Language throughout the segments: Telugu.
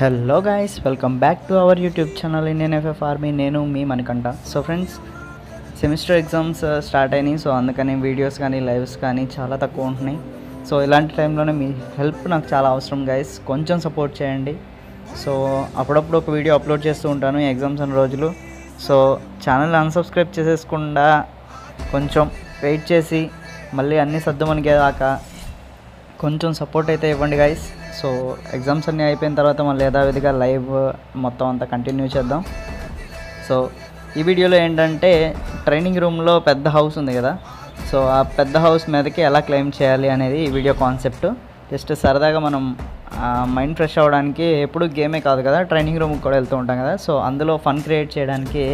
Hello guys welcome back to our YouTube channel Indian FF army నేను మీ మనకంట so friends semester exams start అయినాయి. సో అందుకని వీడియోస్ కానీ లైవ్స్ కానీ చాలా తక్కువ ఉంటున్నాయి. సో ఇలాంటి టైంలోనే మీ హెల్ప్ నాకు చాలా అవసరం గాయస్ కొంచెం సపోర్ట్ చేయండి. సో అప్పుడప్పుడు ఒక వీడియో అప్లోడ్ చేస్తూ ఉంటాను ఎగ్జామ్స్ అన్న రోజులు. సో ఛానల్ అన్సబ్స్క్రైబ్ చేసేసుకుండా కొంచెం వెయిట్ చేసి మళ్ళీ అన్నీ సర్దుమనిగేదాకా కొంచెం సపోర్ట్ అయితే ఇవ్వండి గాయస్ సో ఎగ్జామ్స్ అన్నీ అయిపోయిన తర్వాత మళ్ళీ యథావిధిగా లైవ్ మొత్తం అంతా కంటిన్యూ చేద్దాం. సో ఈ వీడియోలో ఏంటంటే ట్రైనింగ్ రూమ్లో పెద్ద హౌస్ ఉంది కదా. సో ఆ పెద్ద హౌస్ మీదకి ఎలా క్లెయిమ్ చేయాలి అనేది ఈ వీడియో కాన్సెప్ట్. జస్ట్ సరదాగా మనం మైండ్ ఫ్రెష్ అవ్వడానికి ఎప్పుడు గేమే కాదు కదా. ట్రైనింగ్ రూమ్కి కూడా వెళ్తూ ఉంటాం కదా. సో అందులో ఫన్ క్రియేట్ చేయడానికి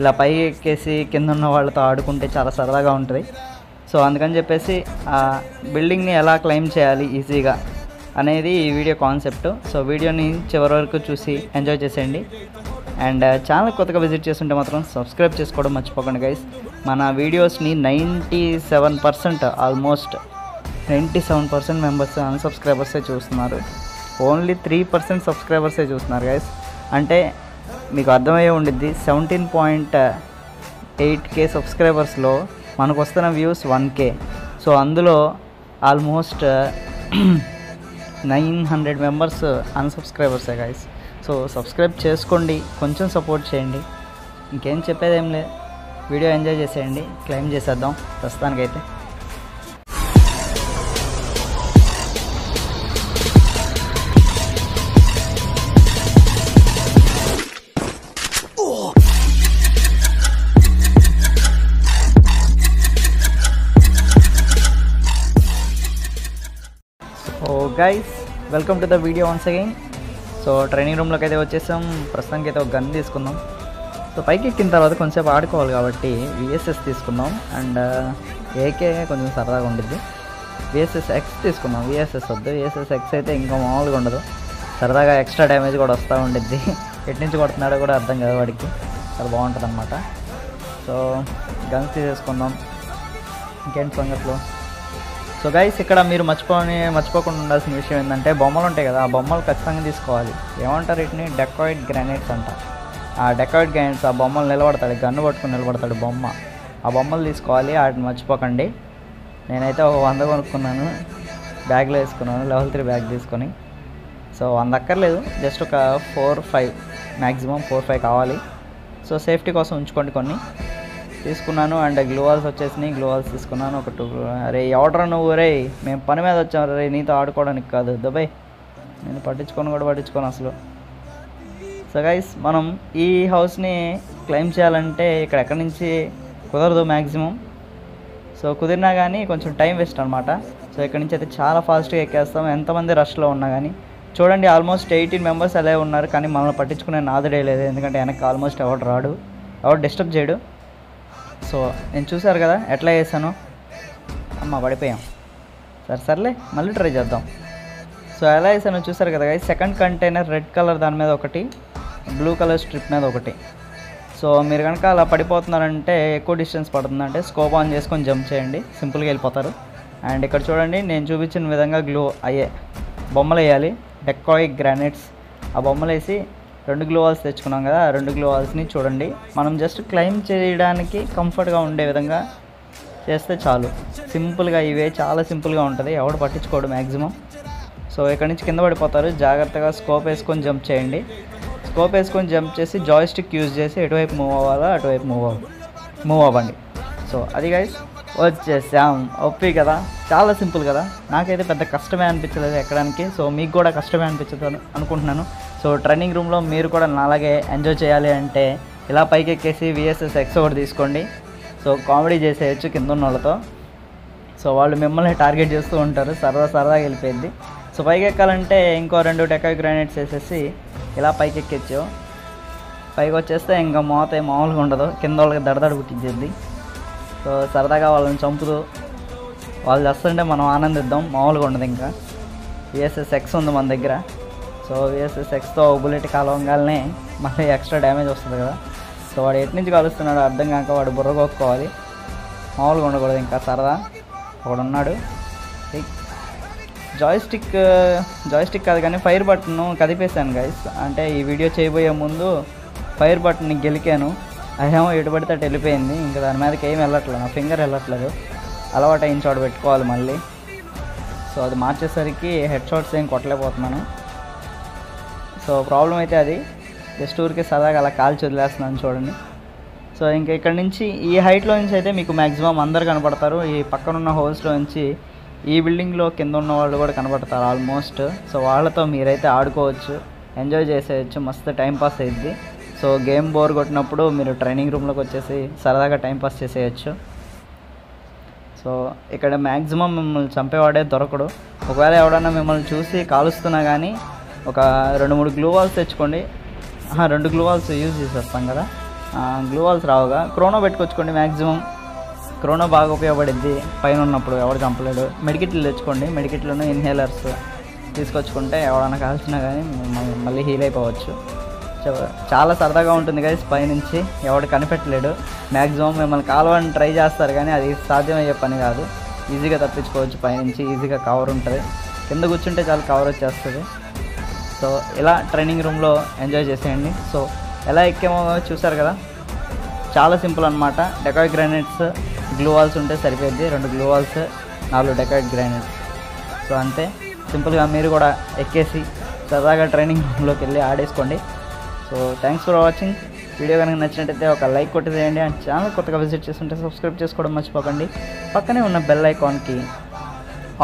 ఇలా పై ఎక్కేసి కింద ఉన్న వాళ్ళతో ఆడుకుంటే చాలా సరదాగా ఉంటుంది. సో అందుకని చెప్పేసి ఆ బిల్డింగ్ని ఎలా క్లెయిమ్ చేయాలి ఈజీగా అనేది ఈ వీడియో కాన్సెప్ట్. సో వీడియోని చివరి వరకు చూసి ఎంజాయ్ చేసేయండి. అండ్ uh, ఛానల్ కొత్తగా విజిట్ చేస్తుంటే మాత్రం సబ్స్క్రైబ్ చేసుకోవడం మర్చిపోకండి గైస్ మన వీడియోస్ని ninety seven percent almost ninety seven percent members అన్సబ్స్క్రైబర్సే చూస్తున్నారు. ఓన్లీ త్రీ పర్సెంట్ సబ్స్క్రైబర్సే చూస్తున్నారు గైస్ అంటే మీకు అర్థమయ్యే ఉండిద్ది సెవెంటీన్ పాయింట్ ఎయిట్ కే సబ్స్క్రైబర్స్లో మనకు వస్తున్న వ్యూస్ వన్ కే సో అందులో ఆల్మోస్ట్ నైన్ హండ్రెడ్ మెంబర్స్ అన్సబ్స్క్రైబర్సే గాయస్ సో సబ్స్క్రైబ్ చేసుకోండి కొంచెం సపోర్ట్ చేయండి. ఇంకేం చెప్పేది ఏం లేదు వీడియో ఎంజాయ్ చేసేయండి క్లెయిమ్ చేసేద్దాం. ప్రస్తుతానికైతే. ఓ guys welcome to the video once again so training రూమ్లోకి అయితే వచ్చేసాం. ప్రస్తుతానికి అయితే ఒక గన్ తీసుకుందాం. సో పైకి ఎక్కిన తర్వాత కొంచెంసేపు ఆడుకోవాలి కాబట్టి విఎస్ఎస్ తీసుకుందాం. అండ్ uh, ఏకే కొంచెం సరదాగా ఉండిద్ది. విఎస్ఎస్ ఎక్స్ తీసుకుందాం. విఎస్ఎస్ వద్దు. విఎస్ఎస్ ఎక్స్ అయితే ఇంకా మామూలుగా ఉండదు. సరదాగా ఎక్స్ట్రా డ్యామేజ్ కూడా వస్తూ ఉండిద్ది. ఎటు నుంచి కొడుతున్నాడో కూడా అర్థం కాదు వాడికి. చాలా బాగుంటుంది అనమాట సో గన్స్ తీసేసుకుందాం. ఇంకేంటి సంగతులు? సో గైస్ ఇక్కడ మీరు మర్చిపోని మర్చిపోకుండా ఉండాల్సిన విషయం ఏంటంటే బొమ్మలు ఉంటాయి కదా ఆ బొమ్మలు ఖచ్చితంగా తీసుకోవాలి. ఏమంటారు వీటిని? డెకాయిడ్ గ్రానైట్స్ అంట. ఆ డెకాయిడ్ గ్రానైట్స్ ఆ బొమ్మలు నిలబడతాడు గన్ను పట్టుకుని నిలబడతాడు బొమ్మ. ఆ బొమ్మలు తీసుకోవాలి వాటిని మర్చిపోకండి. నేనైతే ఒక వంద కొనుక్కున్నాను బ్యాగ్లో వేసుకున్నాను లెవెల్ త్రీ బ్యాగ్ తీసుకొని. సో వంద అక్కర్లేదు జస్ట్ ఒక four five maximum four five కావాలి. సో సేఫ్టీ కోసం ఉంచుకోండి కొన్ని. తీసుకున్నాను అండ్ గ్లూవాల్స్ వచ్చేసినాయి గ్లూవాల్స్ తీసుకున్నాను. ఒక టూ అరే ఆర్డర్ నువ్వు రే మేము పని మీద వచ్చాం రే నీతో ఆడుకోవడానికి కాదు. దుబాయ్. నేను పట్టించుకొని కూడా పట్టించుకోను అసలు. సో గైస్ మనం ఈ హౌస్ని క్లెయిమ్ చేయాలంటే ఇక్కడ ఎక్కడి నుంచి కుదరదు మ్యాక్సిమం సో కుదిరినా కానీ కొంచెం టైం వేస్ట్ అనమాట సో ఇక్కడ నుంచి అయితే చాలా ఫాస్ట్గా ఎక్కేస్తాం. ఎంతమంది రష్లో ఉన్నా కానీ చూడండి ఆల్మోస్ట్ ఎయిటీన్ మెంబర్స్ అలా ఉన్నారు కానీ మనల్ని పట్టించుకునే నాదుడే లేదు. ఎందుకంటే వెనక్కి ఆల్మోస్ట్ ఎవడు రాడు ఎవడు డిస్టర్బ్ చేయడు. సో నేను చూశారు కదా ఎట్లా చేశాను? అమ్మ పడిపోయాం. సరే సర్లే మళ్ళీ ట్రై చేద్దాం. సో ఎలా వేసానో చూసారు కదా సెకండ్ కంటైనర్ రెడ్ కలర్ దాని మీద ఒకటి బ్లూ కలర్ స్ట్రిప్ మీద ఒకటి. సో మీరు కనుక అలా పడిపోతున్నారంటే ఎక్కువ డిస్టెన్స్ పడుతుందంటే స్కోప్ ఆన్ చేసుకొని జంప్ చేయండి సింపుల్గా వెళ్ళిపోతారు. అండ్ ఇక్కడ చూడండి నేను చూపించిన విధంగా గ్లూ అయ్యే బొమ్మలు వేయాలి. డెకాయ్ గ్రానైట్స్ ఆ బొమ్మలు వేసి రెండు గ్లో వాల్స్ తెచ్చుకున్నాం కదా ఆ రెండు గ్లో వాల్స్ని చూడండి. మనం జస్ట్ క్లైమ్ చేయడానికి కంఫర్ట్గా ఉండే విధంగా చేస్తే చాలు. సింపుల్గా ఇవే చాలా సింపుల్గా ఉంటుంది. ఎవడు పట్టించుకోడు మ్యాక్సిమం సో ఇక్కడ నుంచి కింద పడిపోతారు. జాగ్రత్తగా స్కోప్ వేసుకొని జంప్ చేయండి. స్కోప్ వేసుకొని జంప్ చేసి జాయిస్టిక్ యూజ్ చేసి ఎటువైపు మూవ్ అవ్వాలో అటువైపు మూవ్ అవ్వ మూవ్ అవ్వండి. సో అది గైస్ వచ్చేసాం. ఒప్పి కదా. చాలా సింపుల్ కదా. నాకైతే పెద్ద కష్టమే అనిపించలేదు ఎక్కడానికి. సో మీకు కూడా కష్టమే అనిపించదు అనుకుంటున్నాను. సో ట్రైనింగ్ రూమ్లో మీరు కూడా నాలాగే ఎంజాయ్ చేయాలి అంటే ఇలా పైకి ఎక్కేసి విఎస్ఎస్ ఎక్స్ ఒకటి తీసుకోండి. సో కామెడీ చేసేయచ్చు కింద ఉన్న వాళ్ళతో. సో వాళ్ళు మిమ్మల్ని టార్గెట్ చేస్తూ ఉంటారు. సరదా సరదాగా వెళ్ళిపోయింది. సో పైకి ఎక్కాలంటే ఇంకో రెండు డెకాయ్ గ్రానైట్స్ వేసేసి ఇలా పైకి ఎక్కించు పైకి వచ్చేస్తే ఇంకా మోత మామూలుగా ఉండదు. కింద వాళ్ళకి దడదడ పుట్టించింది. సో సరదాగా వాళ్ళని చంపుతూ వాళ్ళు చేస్తుంటే మనం ఆనందిద్దాం. మామూలుగా ఉండదు ఇంకా. విఎస్ఎస్ ఎక్స్ ఉంది మన దగ్గర. సో విఎస్ఎస్ ఎక్స్తో బుల్లెట్ కాలవంగానే మళ్ళీ ఎక్స్ట్రా డ్యామేజ్ వస్తుంది కదా. సో వాడు ఎటు నుంచి కలుస్తున్నాడు అర్థం కాక వాడు బుర్ర కొట్టుకోవాలి. మామూలుగా ఉండకూడదు ఇంకా సరదా. ఒకడు ఉన్నాడు. జాయిస్టిక్ జాయిస్టిక్ కాదు కానీ ఫైర్ బటన్ కదిపేశాను గైస్ అంటే ఈ వీడియో చేయబోయే ముందు ఫైర్ బటన్ని గెలికాను. అదేమో ఎటు పడితే అటు వెళ్ళిపోయింది. ఇంకా దాని మీదకి ఏం వెళ్ళట్లేదు. నా ఫింగర్ వెళ్ళట్లేదు. అలవాటు అయిన చోట పెట్టుకోవాలి మళ్ళీ. సో అది మార్చేసరికి హెడ్ షాట్స్ ఏం కొట్టలేకపోతున్నాను. సో ప్రాబ్లం అయితే అది. జస్ట్ ఊరికి సరదాగా అలా కాల్చి వదిలేస్తున్నాను చూడండి. సో ఇంకా ఇక్కడ నుంచి ఈ హైట్లో నుంచి అయితే మీకు మ్యాక్సిమం అందరు కనపడతారు. ఈ పక్కన ఉన్న హోల్స్లో నుంచి ఈ బిల్డింగ్లో కింద ఉన్న వాళ్ళు కూడా కనపడతారు ఆల్మోస్ట్. సో వాళ్ళతో మీరైతే ఆడుకోవచ్చు ఎంజాయ్ చేసేయచ్చు. మస్తు టైంపాస్ అయ్యిద్ది సో గేమ్ బోర్ కొట్టినప్పుడు మీరు ట్రైనింగ్ రూమ్లోకి వచ్చేసి సరదాగా టైంపాస్ చేసేయచ్చు. సో ఇక్కడ మ్యాక్సిమం మిమ్మల్ని చంపేవాడే దొరకడు. ఒకవేళ ఎవడన్నా మిమ్మల్ని చూసి కాలుస్తున్నా కానీ ఒక రెండు మూడు గ్లూ వాల్స్ తెచ్చుకోండి. రెండు గ్లూ వాల్స్ యూజ్ చేసేస్తాం కదా. గ్లూ వాల్స్ రావుగా. క్రోనో పెట్టుకొచ్చుకోండి మ్యాక్సిమం క్రోనో బాగా ఉపయోగపడింది పైన ఉన్నప్పుడు ఎవడు చంపలేడు. మెడికిట్లు తెచ్చుకోండి. మెడికిట్లను ఇన్హేలర్స్ తీసుకొచ్చుకుంటే ఎవడన్నా కాల్చినా కానీ మళ్ళీ- హీల్ అయిపోవచ్చు. చాలా సరదాగా ఉంటుంది కదా పైనుంచి. ఎవడు కనిపెట్టలేడు. మ్యాక్సిమం మిమ్మల్ని కాలవని ట్రై చేస్తారు కానీ అది సాధ్యమయ్యే పని కాదు. ఈజీగా తప్పించుకోవచ్చు పైనుంచి. ఈజీగా కవర్ ఉంటుంది. కింద కూర్చుంటే చాలా కవర్ వచ్చేస్తుంది. సో ఇలా ట్రైనింగ్ రూమ్లో ఎంజాయ్ చేసేయండి. సో ఎలా ఎక్కామో చూసారు కదా? చాలా సింపుల్ అనమాట డెకాయ్ గ్రానైట్స్ గ్లూ వాల్స్ ఉంటే సరిపోద్ది రెండు గ్లూ వాల్స్ నాలుగు డెకాయ్ గ్రానైట్స్. సో అంతే. సింపుల్గా మీరు కూడా ఎక్కేసి సరదాగా ట్రైనింగ్ రూమ్లోకి వెళ్ళి ఆడేసుకోండి. So thanks for watching. Video కనుక నచ్చినట్టయితే ఒక లైక్ కొట్టేసేయండి. అండ్ ఛానల్ కొత్తగా విజిట్ చేస్తుంటే సబ్స్క్రైబ్ చేసుకోవడం మర్చిపోకండి. పక్కనే ఉన్న బెల్ ఐకాన్కి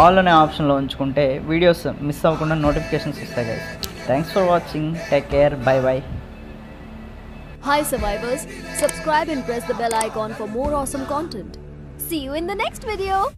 ఆల్ అనే ఆప్షన్లో ఉంచుకుంటే వీడియోస్ మిస్ అవ్వకుండా నోటిఫికేషన్స్ వస్తాయి కదా thanks for watching take care bye bye Hi survivors, subscribe and press the bell icon for more awesome content. See you in the next video.